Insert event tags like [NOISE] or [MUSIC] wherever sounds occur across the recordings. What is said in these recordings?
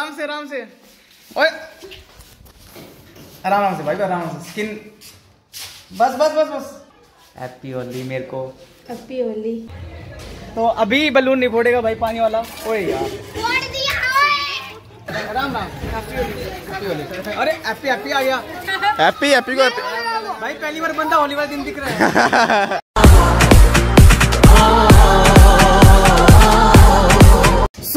आराम से आराम से। ओए। आराम आराम से भाई आराम से। स्किन बस बस बस बस। हैप्पी होली मेरे को। हैप्पी होली तो अभी बलून नहीं फोड़ेगा भाई पानी वाला। ओए यार। तोड़ दिया ओए। राम राम हैप्पी होली अरे हैप्पी हैप्पी आ गया। हैप्पी हैप्पी को भाई पहली बार बंदा होली वाले दिन दिख रहा है। [LAUGHS]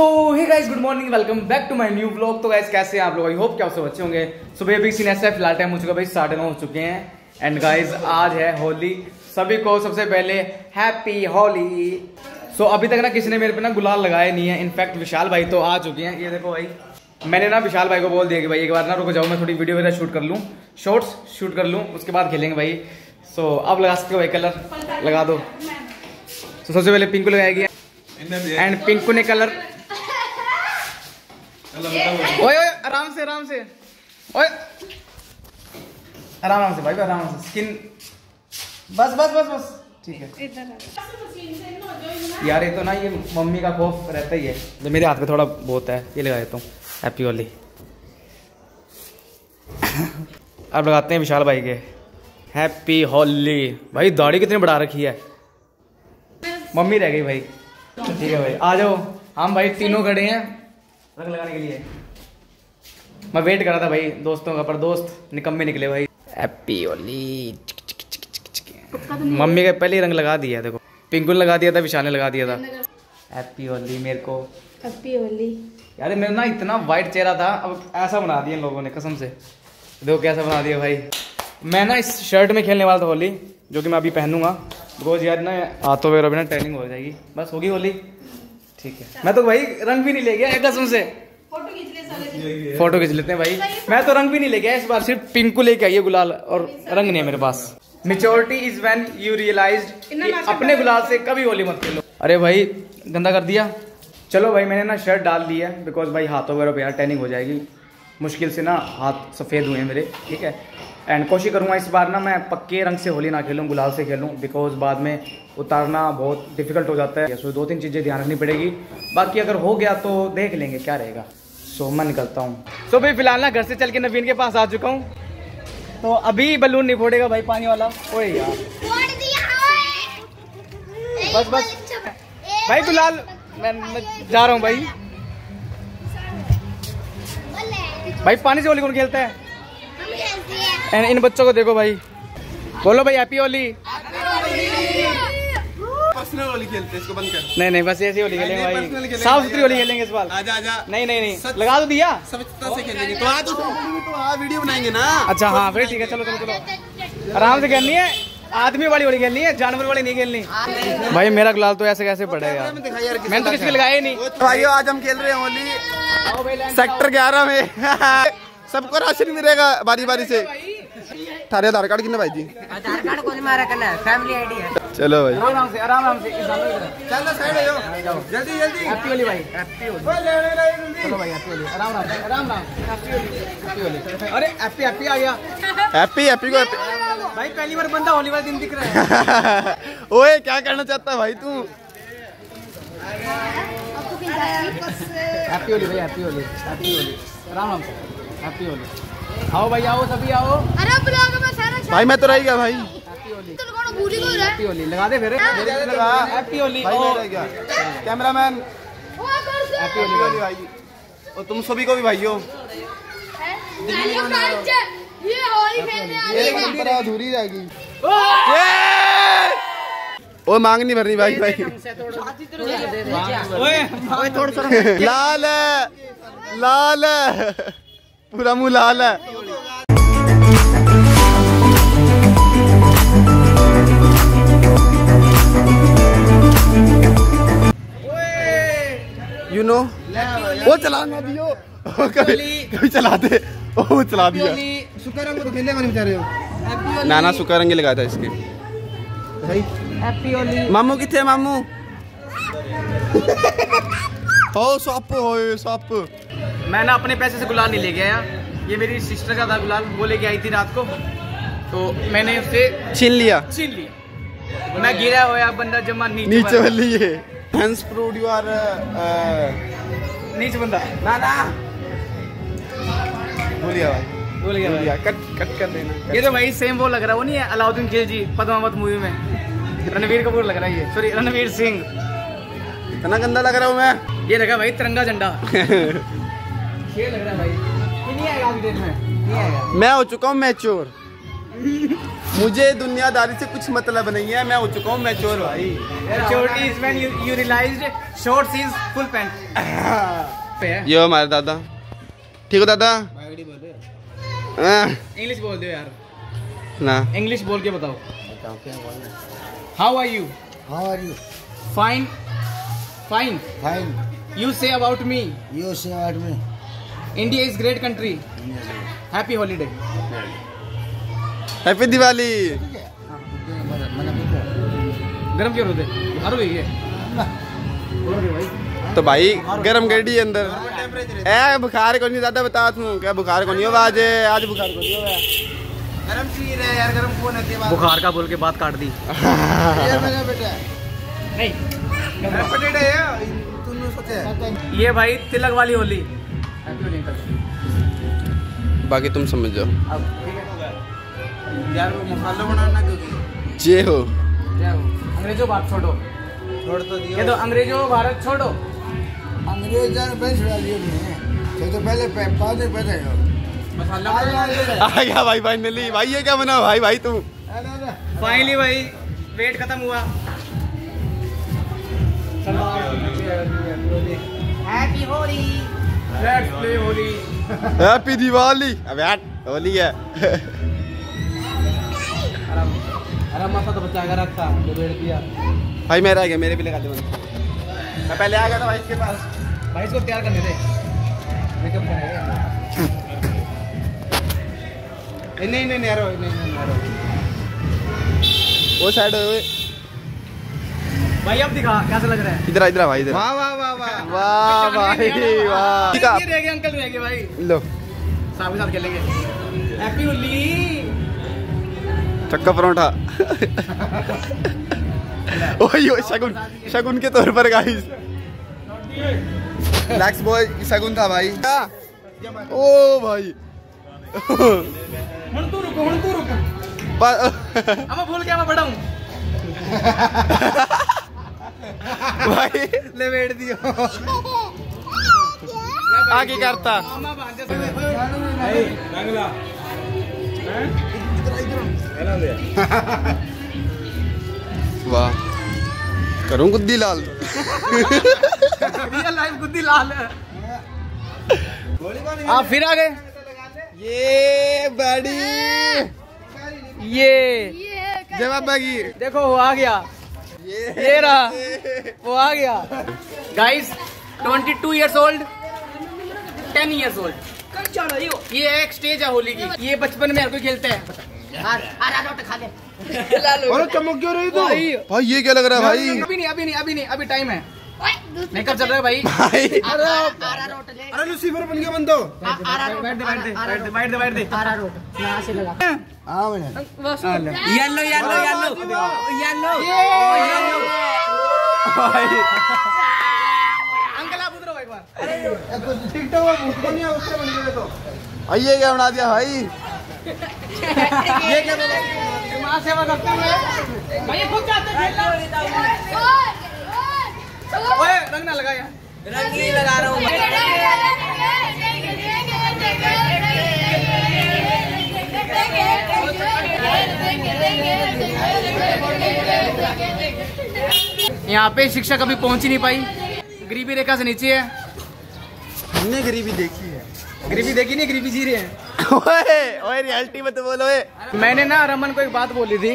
So hey guys good morning welcome back to my new vlog तो गाइस कैसे हैं आप लोग? आई होप क्या सब अच्छे होंगे। सुबह अभी सीन ऐसा फ़िलहाल टाइम हो चुका भाई साढ़े नौ हो चुके हैं। एंड गाइस आज है होली। सभी को सबसे पहले हैप्पी होली। सो अभी तक ना किसी ने मेरे पे ना गुलाल लगाए नहीं है। इनफैक्ट विशाल भाई तो आ चुके हैं। ये देखो भाई मैंने ना विशाल भाई को बोल दिया कि भाई एक बार ना रुको जाओ मैं थोड़ी वीडियो वगैरह शूट कर लूँ। शॉर्ट्स शूट कर लूँ उसके बाद खेलेंगे भाई। सो अब लगा सकते हो भाई कलर लगा दो। तो सबसे पहले पिंकू लगाएगी। एंड पिंकू ने कलर ओए ओए, आराम से आराम से। ओए। आराम आराम से, भाई, आराम से। स्किन बस बस बस बस। ठीक है। यार, ये तो ना, ये मम्मी का खौफ रहता ही है। मेरे हाथ पे थोड़ा बहुत है। ये लगा देता हूँ। हैप्पी वाली अब लगाते हैं विशाल भाई के। हैप्पी होली भाई, दाढ़ी कितनी बढ़ा रखी है। मम्मी रह गई, भाई। ठीक है, भाई। आ जाओ। हम, भाई, तीनों खड़े हैं। रंग लगाने के लिए। मैं वेट कर रहा था भाई दोस्तों का पर दोस्त निकम्मे निकले भाई। हैप्पी होली मम्मी का पहले ही रंग लगा दिया देखो। पिंकू ने लगा दिया था विशाल ने लगा दिया था। हैप्पी होली मेरे को। हैप्पी होली यार मेरा ना इतना वाइट चेहरा था अब ऐसा बना दिया इन लोगों ने कसम से। देखो कैसा बना दिया भाई। मैं ना इस शर्ट में खेलने वाला था होली जो कि मैं अभी पहनूँगा। बिकॉज़ यार ना हाथों वगैरह भी ना ट्रेनिंग हो जाएगी। बस होगी होली। ठीक है। मैं तो भाई रंग भी नहीं ले गया कसम से। फ़ोटो खींच लेते हैं भाई। मैं तो रंग भी नहीं ले गया इस बार सिर्फ़ पिंकू लेके आई है गुलाल और रंग नहीं है मेरे पास। Maturity is when you realise अपने गुलाल से कभी होली मत खेलो। अरे भाई गंदा कर दिया। चलो भाई मैंने ना शर्ट डाल दी है बिकॉज़ भाई हाथों वगैरह पे यार टैनिंग हो जाएगी। मुश्किल से ना हाथ सफ़ेद हुए हैं मेरे ठीक है? एंड कोशिश करूँगा इस बार ना मैं पक्के रंग से होली ना खेलूँ गुलाल से खेलूँ बिकॉज़ बाद में उतारना बहुत डिफ़िकल्ट हो जाता है। सो दो तीन चीज़ें ध्यान रखनी पड़ेगी। बाकी अगर हो गया तो देख लेंगे क्या रहेगा। सो मैं निकलता हूँ। सो भाई फ़िलहाल ना घर से चल के नवीन के पास आ चुका हूँ। तो अभी बलून नहीं फोड़ेगा भाई पानी वाला। ओए यार। बस बस। भाई गुलाल मैं, मैं जा रहा हूँ भाई। भाई पानी से होली कौन खेलता है? एंड इन बच्चों को देखो भाई। बोलो भाई हैप्पी होली। खेलते हैं इसको बंद कर। नहीं नहीं बस ऐसी होली खेलेंगे भाई। साफ़ सुथरी होली खेलेंगे इस बार। आजा आजा। नहीं नहीं नहीं। लगा तो दिया। स्वच्छता से खेलेंगे। तो आज तो हाँ वीडियो बनाएँगे ना। अच्छा हाँ फिर ठीक है चलो चलो चलो। आराम से खेलनी है। आदमी वाली होली खेलनी है जानवर वाली नहीं खेलनी। भाई मेरा गुलाल तो ऐसे कैसे पड़ेगा? मैंने तो किसी लगाया ही नहीं। भाई आज हम खेल रहे हैं होली। सेक्टर ग्यारह में। [LAUGHS] सबको राशन मिलेगा बारी बारी से थारे आधार कार्ड कितने भाई जी? आधार कार्ड को मारा करना फैमिली आईडी है। चलो भाई। आराम से आराम आराम से इस आदमी को- चलो साइड जल्दी जल्दी। हैप्पी होली भाई हैप्पी होली चलो भाई हैप्पी होली आराम आराम आराम आराम। हैप्पी होली हैप्पी होली अरे हैप्पी हैप्पी आ गया। हैप्पी हैप्पी को हैप्पी भाई पहली बार बंदा होली वाले दिन दिख रहा है। [LAUGHS] ओए क्या करना चाहता है भाई तू? हैप्पी होली भाई हैप्पी होली हैप्पी होली आराम आराम। से हैप्पी होली आओ भाई आओ सभी आओ। अरे ब्लॉग में सारा भाई मैं तो रह गया भाई। हैप्पी होली हैप्पी होली लगा दे फिर। लगा। हैप्पी होली भाई मैं रह गया। कैमरामैन से। हैप्पी होली भाई भाई। और तुम सभी को भी भाइयों। ये कांच ये होली खेलने आ ये रही है अधूरी रहेगी ओ। मांग नहीं भरनी भाई भाई। ओए [LAUGHS] लाल है। लाल है। पूरा मुँह लाल है। यू नो वो चला ना दियो कभी कभी चला दे वो चला दिया। है तो खेलने को बेचारे हो। नाना सुखा रंग लगाया था इसके। मामू कितने मामू? [LAUGHS] ओ सप हो सप। मैं ना अपने पैसे से गुलाल नहीं ले गया ये मेरी सिस्टर का था गुलाल वो लेके आई थी रात को। तो मैंने उससे छीन लिया। छीन लिया। मैं गिरा हुआ बंदा जमा नीचे नीचे वाली ये। हैंस प्रूड यू आर नीचे बंदा। ना ना। भूल गया भाई। भाई। कट कट कर देना। ये तो भाई सेम वो लग रहा है वो नहीं है अलाउद्दीन खिलजी पद्मावत मूवी में। रणवीर कपूर लग रहा है ये। सॉरी रणवीर सिंह। इतना गंदा लग रहा हूँ मैं। ये लगा भाई तिरंगा झंडा। [LAUGHS] ये लग रहा है भाई। नहीं आएगा अभी देर में? नहीं आएगा। मैं हो चुका हूँ मैच्योर। मुझे दुनियादारी से कुछ मतलब नहीं है मैं हो चुका हूँ मैच्योर भाई। Pant. ये हमारे दादा। ठीक हो दादा? [LAUGHS] इंग्लिश बोल दो यार। ना। इंग्लिश बोल के बताओ। How are you How are you? Fine fine Fine. You say about me You say about me. India is great country happy holiday happy Diwali गर्म क्यों होते अरे ये। तो भाई गरम गड्डी अंदर। ए बुखार को नहीं दादा बता तू। क्या बुखार को नहीं हो आज? आज बुखार को नहीं हो गरम चीज़ है यार गरम कौन है तेरा बुखार का बोल के बात काट दी। ये बेटा। नहीं पटेटा है तूने सोचे ये भाई तिलक वाली होली। बाकी तुम समझ जाओ। अब ठीक है। यार मसाला बनाना क्योंकि जे हो। जय हो? अंग्रेज़ों बात छोड़ो। छोड़ तो ये दिया तो अंग्रेज़ों भारत छोड़ो। अंग्रेज़ ने बेंच डाल दिए नहीं तो तो पहले पे- बाद में पता है मसाला आ गया भाई फाइनली भाई ये क्या बना भाई भाई तू? फाइनली भाई वेट खत्म हुआ। प्ले होली हैप्पी दिवाली अब यार होली है तो बच्चा अगर रखा तो भाई मेरा आ गया मेरे भी लगा दे मैं पहले आ गया था भाई इसके पास भाई इसको तैयार करने दे मेकअप नहीं नहीं नैरो नहीं नहीं नैरो वो साइड भाई अब दिखा कैसा लग रहा है इधर आ, इधर आ भाई इधर आ। वाह वाह वाह वाह वाह भाई वाह ठीक ये है, रह गए अंकल रह गए भाई लो साहब के साथ खेलेंगे हैप्पी होली चक्का परोठा [LAUGHS] ओयो शगुन शगुन के तौर पर गाइस लैक्स बॉय शगुन था भाई ओ भाई ਹੁਣ ਤੂੰ ਰੁਕੋ ਹੁਣ ਤੂੰ ਰੁਕ पर- अब मैं भूल गया मैं बड़ा हूँ भाई लपेट दियो। आगे करता। वाह। करूँ गुद्दी लाल? रियल लाइफ गुद्दी लाल। आप फिर आ गए ये बड़ी। ये। ये जवाब बागी। देखो आ गया। ये रहा। वो आ गया। Guys 22 years old 10 years old ये। एक स्टेज है होली की। ये बचपन में हर कोई खेलता है। और [LAUGHS] चमक क्यों रही तू? भाई। ये क्या लग रहा है भाई? अभी नहीं अभी नहीं अभी नहीं अभी टाइम है। मेकअप चल रहा है भाई। भाई। अरे अरे लूसीफर बन गया बंदो। बैठ दे बैठ दे बैठ दे बैठ दे बैठ दे। हाँ। मैंने। वो yellow yellow yellow. Yellow. Uncle आप उधरो एक बार। टिकटॉक में भूख नहीं है उससे बन गया तो। भाई ये क्या बना दिया भाई? ये क्या बोला माँ सेवा करते हुए भाई खुद जाते खेलना ओए, रंग ना लगा यार रंग नहीं लगा रहा हूँ यहाँ पे शिक्षा कभी पहुँच ही नहीं पाई। गरीबी रेखा से नीचे है। हमने गरीबी देखी है। गरीबी देखी नहीं गरीबी जी रहे हैं। ओए ओए रियलिटी में तो बोलो ए मैंने ना रमन को एक बात बोली थी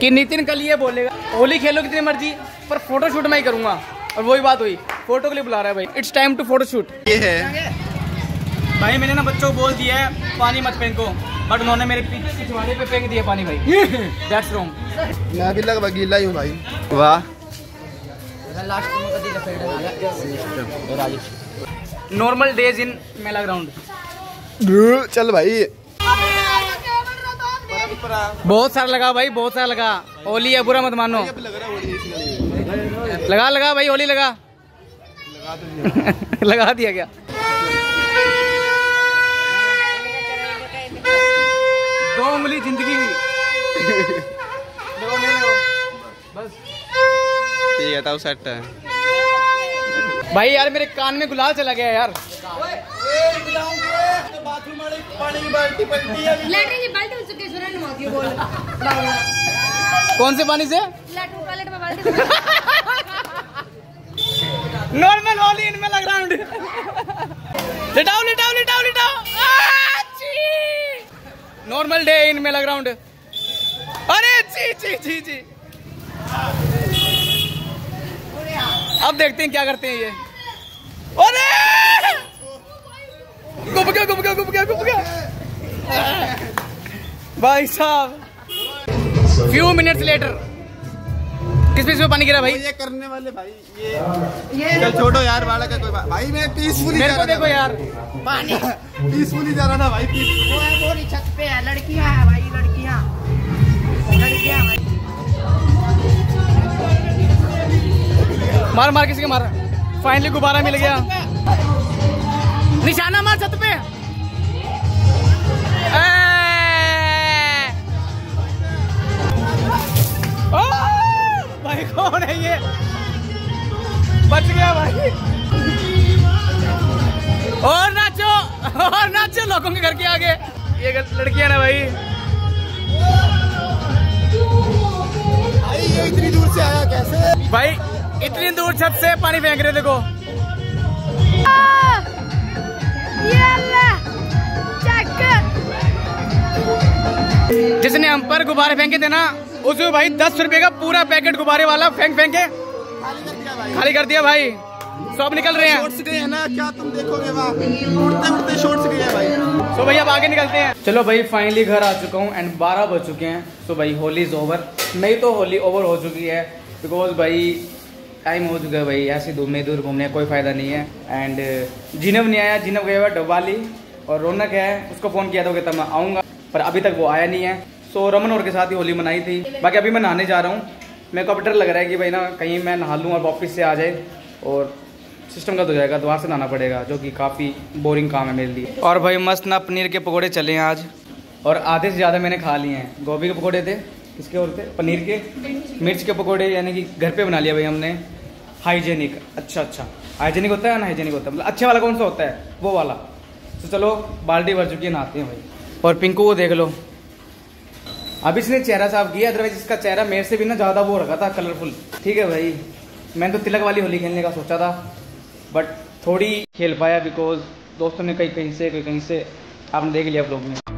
कि नितिन कल ये बोलेगा होली खेलो कितनी मर्ज़ी। पर फ़ोटो शूट मैं ही करूँगा। और वही बात हुई। फ़ोटो के लिए बुला रहा है भाई। It's time to photo shoot ये है। भाई मैंने ना बच्चों को बोल दिया है पानी मत फेंको। बट उन्होंने मेरे पीछे पिछवाड़े पे फेंक दिया पानी भाई। दैट्स रॉन्ग मैं भी लगभग गीला ही हूँ भाई। वाह। लास्ट में कभी लपेट डाला normal days in mela ground चल भाई। बहुत सारा लगा भाई बहुत सारा लगा। होली है बुरा मत मानो। लगा लगा भाई होली लगा। [LAUGHS] लगा दिया क्या? दो उंगली ज़िंदगी। की बस। ठीक है तब सेट है। भाई यार मेरे कान में गुलाल चला गया यार। बोल। कौन से पानी से [LAUGHS] लैटरिन टॉयलेट में बाल्टी नॉर्मल होली इनमें लग राउंड लिटाओ लिटाओ लिटाओ लिटाओ। नॉर्मल डे इनमें लग राउंड अरे जी जी जी जी अब देखते हैं क्या करते हैं ये। अरे! गुप गया गुप गया गुप गया गुप गया। भाई साहब फ्यू मिनट्स लेटर किस पे पानी गिरा भाई? ये करने वाले भाई ये चल छोड़ो यार बालक का कोई बात भाई मैं पीसफुली मेरे को देखो यार। पानी पीसफुली जा रहा था भाई peacefully। वो है मोरी छत पे है लड़कियाँ है भाई लड़कियाँ। लड़कियाँ भाई मार मार किसी के मार। फाइनली गुब्बारा मिल गया। निशाना मार छत पे। लड़कियाँ ना भाई। ये इतनी दूर से आया कैसे? भाई इतनी दूर छत से पानी फेंक रहे देखो। जिसने हम पर गुब्बारे फेंके थे ना उसमें भाई दस रुपए का पूरा पैकेट गुब्बारे वाला फेंक फेंक। के खाली कर दिया भाई। खाली कर दिया भाई। सब निकल रहे हैं। शॉर्ट्स गए हैं ना क्या तुम देखोगे वहाँ? उड़ते उड़ते शॉर्ट्स गए हैं भाई। तो भाई, अब आगे निकलते हैं। चलो भाई फाइनली घर आ चुका हूँ एंड बारह बज चुके हैं। तो भाई, होली इज़ ओवर नहीं तो होली ओवर हो चुकी है बिकॉज़ भाई टाइम हो चुका है भाई। ऐसे दूर, में दूर घूमने, कोई फ़ायदा नहीं है। एंड जिनब नहीं आया, जिनब गया हुआ डबाली। और रौनक है, उसको फ़ोन किया था कि तब मैं आऊँगा। पर अभी तक वो आया नहीं है। सो रमन और के साथ ही होली मनाई थी। बाकी अभी मैं नहाने जा रहा हूँ। मेरे को अब डर लग रहा है कि भाई ना, कहीं मैं नहा लूँ और वापस से आ जाए। और सिस्टम का तो जाएगा दोबारा से नहाना पड़ेगा जो कि काफ़ी बोरिंग काम है मेरे लिए। और भाई मस्त ना पनीर के पकोड़े चले हैं आज। और आधे से ज़्यादा मैंने खा लिए हैं। गोभी के पकौड़े थे किसके और थे? पनीर के? मिर्च के पकौड़े यानी कि घर पे बना लिया भाई हमने। हाइजेनिक अच्छा अच्छा। हाइजेनिक होता है ना हाइजेनिक होता है? मतलब अच्छे वाला कौन सा होता है? वो वाला। तो चलो बाल्टी भर चुकी है नहाते हैं भाई। और पिंकू को देख लो। अभी इसने चेहरा साफ़ किया अदरवाइज़ इसका चेहरा मेरे से भी ना ज़्यादा वो रखा था कलरफुल ठीक है भाई। मैंने तो तिलक वाली होली खेलने का सोचा था। बट थोड़ी खेल पाया बिकॉज़ दोस्तों ने कहीं कहीं से कहीं कहीं से आपने देख लिया ब्लॉग में।